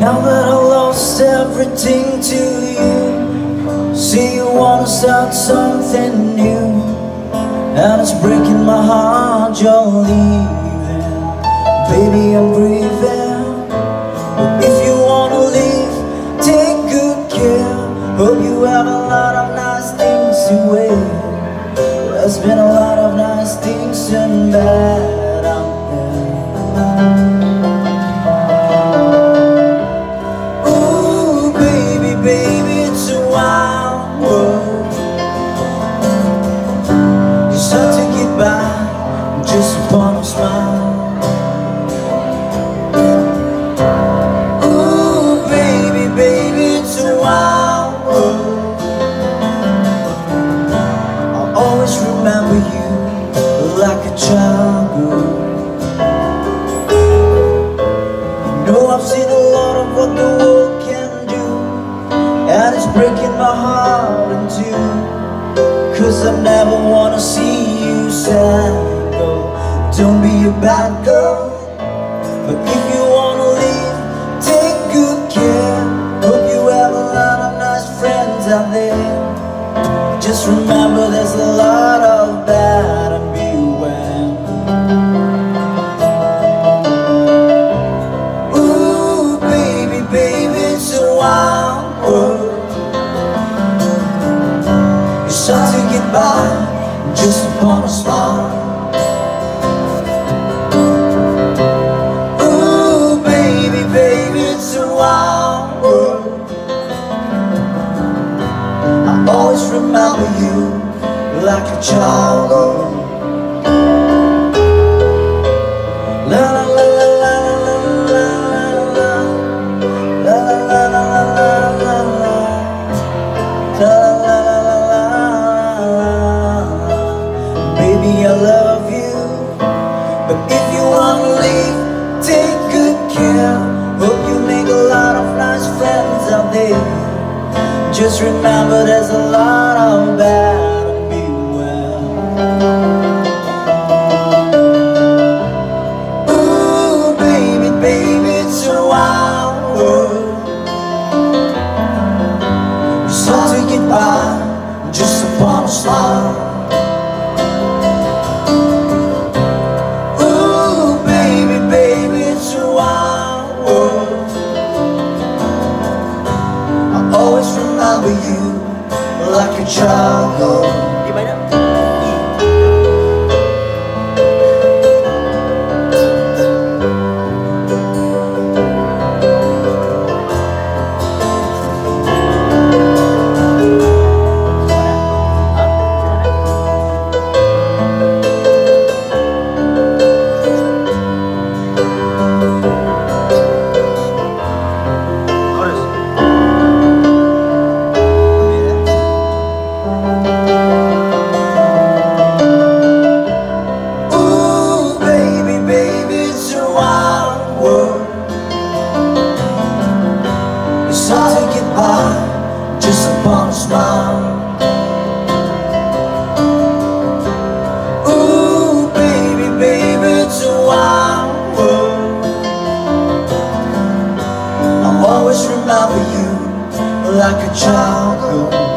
Now that I lost everything to you See you wanna start something new. And it's breaking my heart you're leaving. Baby, I'm grieving But if you wanna leave, take good care. Hope you have a lot of nice things to wear. There's been a lot of nice things and bad out breaking my heart in two. Cause I never wanna see you sad, girl Don't be a bad girl. But if you wanna leave, take good care. Hope you have a lot of nice friends out there. Just remember there's a lot of bad by just upon a smile Ooh, baby, baby, it's a wild world. I always remember you like a child lonely Just remember there's a lot of bad to be well. Ooh, baby, baby, it's a wild world. There's so all to get by, just upon a smile. Always remember you like a child. always remember you like a child.